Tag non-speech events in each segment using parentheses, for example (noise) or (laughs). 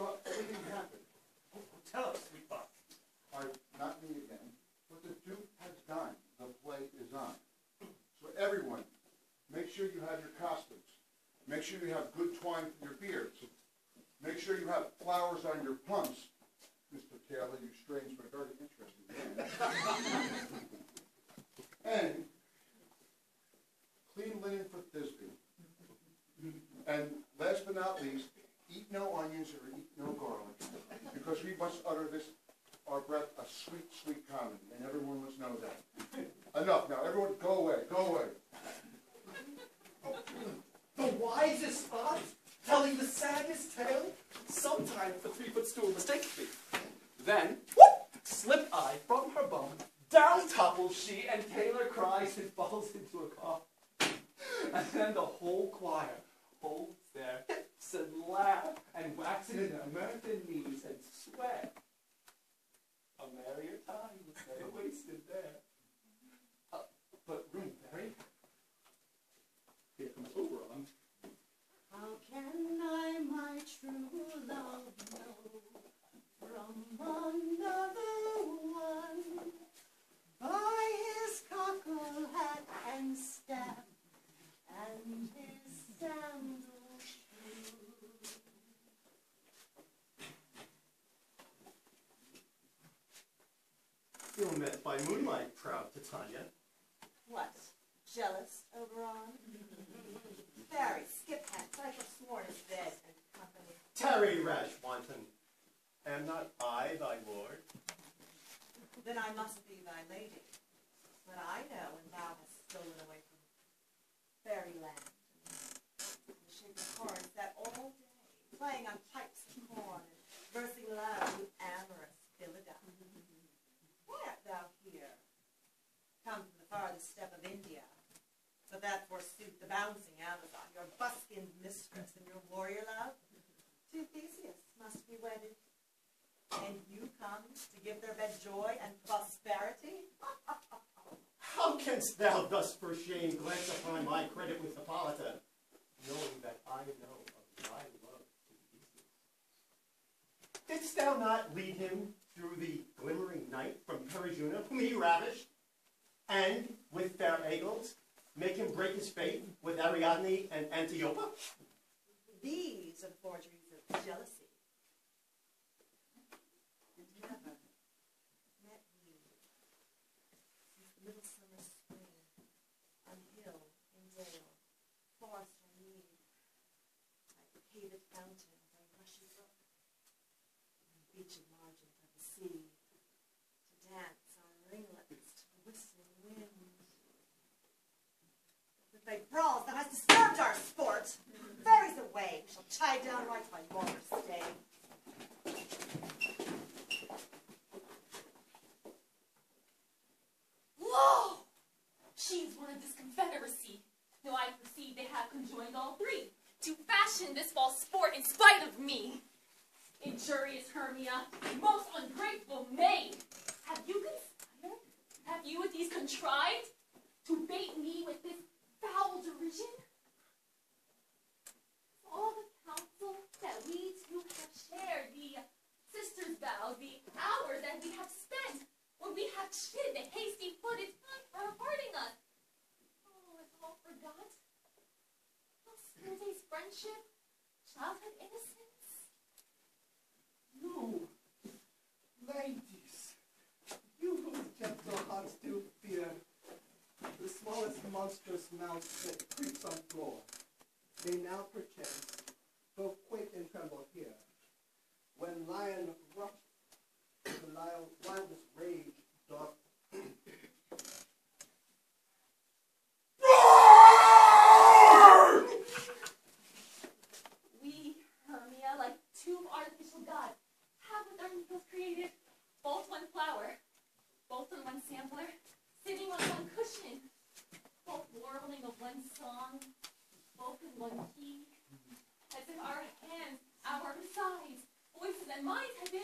how everything happened. Tell us, sweet boss. All right, not me again. But the Duke has dined. The play is on. So everyone, make sure you have your costumes. Make sure you have good twine for your beards. Make sure you have flowers on your pumps. Mr. Taylor, you strange but very interesting man. (laughs) and clean linen for Thisbe. And last but not least, eat no onions or eat no garlic, because we must utter this, our breath, a sweet, sweet comedy, and everyone must know that. Now, everyone go away, go away. The wisest aunt telling the saddest tale. Sometimes the three-foot stool mistakes me. Then, whoop, slip I from her bum. Down topples she, and Taylor cries and falls into a cough. And then the whole choir holds their hips and laugh and wax in their American knees and sweat. A merrier time was never wasted there. But room, Barry. Here comes Oberon. How can I my true love know from another one? By his cockle hat and staff and his sandal shoe. Still met by moonlight, proud Titania. What? Jealous, Oberon? Barry, skip I shall sworn is dead and company. Tarry, rash wanton. Am not I thy lord? Then I must be thy lady. But I know when thou hast stolen away from fairyland. In the shape of cards that all day, playing on pipes and horn, and versing loud with amorous Phillida. Why art thou here? Come from the farthest step of India. But that forsooth the bouncing Amazon, your buskined mistress and your warrior love, to Theseus must be wedded. And you come to give their bed joy and prosperity? How canst thou thus for shame glance upon my credit with Hippolyta, knowing that I know of thy love to Theseus? Didst thou not lead him through the glimmering night from Perigouna, whom he ravished, and with fair Aegles, make him break his faith with Ariadne and Antiope? These are forgeries of jealousy. And never met we since the middle summer spring on hill and dale, forest or mead, by paved fountain or rushy brook, on beached margin of the sea, to dance on ringlets to the whistling wind. With thy brawls that has disturbed our sport, fairies away, we shall chide down right by yonder stay. Lo! She is one of this confederacy. Now I perceive they have conjoined all three to fashion this false sport in spite of me. Injurious Hermia, most ungrateful maid, have you conspired? Have you with these contrived to bait me with this foul derision? All the counsel that we two have shared, the sisters' vows, the hours that we have spent, when we have chid the hasty-footed time for parting us. Oh, it's all forgot. All school days friendship, childhood innocence. You, ladies, you whose gentle hearts do fear monstrous mouse that creeps on floor, they now perchance both quake and tremble here, when lion rushed the wild, wildest rage doth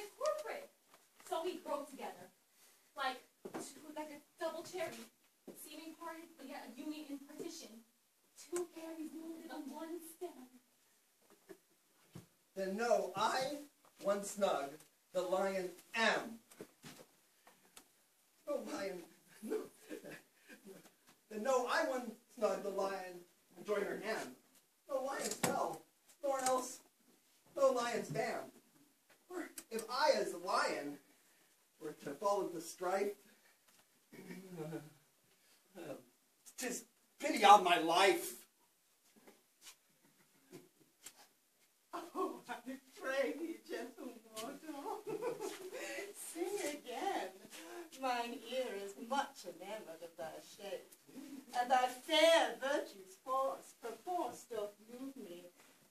in corporate. So we broke together. Like, like a double cherry. Seeming part, but yet a union in partition. Two berries molded on one stem. Then no, I, one Snug, the lion am. No lion, (laughs) no. Then no, I, one Snug, the lion, joiner am. on my life. Oh, I pray thee, gentle mortal, sing again. Mine ear is much enamored of thy shape, and thy fair virtue's force perforce doth move me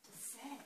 to say.